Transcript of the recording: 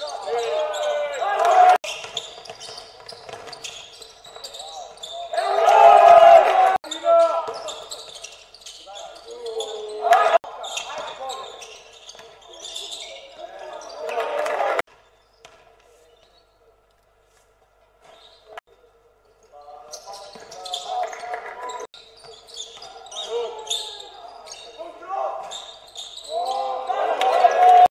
Yeah.